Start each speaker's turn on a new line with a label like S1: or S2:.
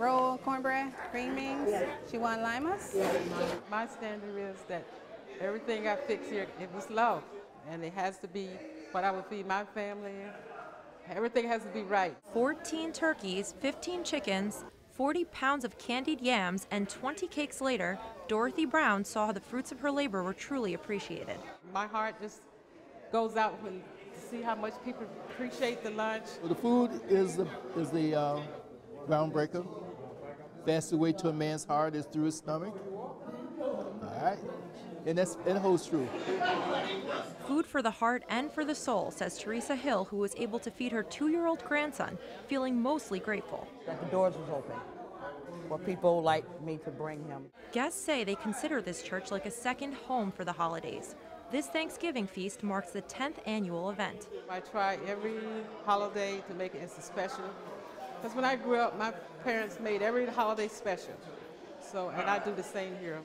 S1: Roll cornbread, green beans. She want limas.
S2: My standard is that everything I fix here, it was love. And it has to be what I would feed my family. Everything has to be right.
S3: 14 turkeys, 15 chickens, 40 pounds of candied yams, and 20 cakes later, Dorothy Brown saw how the fruits of her labor were truly appreciated.
S2: My heart just goes out when to see how much people appreciate the lunch.
S4: Well, the food is the, is the uh, groundbreaker. Fastest way to a man's heart is through his stomach. All right, and that's and it holds true.
S3: Food for the heart and for the soul, says Teresa Hill, who was able to feed her two year old grandson, feeling mostly grateful.
S5: that the doors was open for people like me to bring him.
S3: Guests say they consider this church like a second home for the holidays. This Thanksgiving feast marks the 10th annual event.
S2: I try every holiday to make it as special. Because when I grew up, my parents made every holiday special. So, and I do the same here.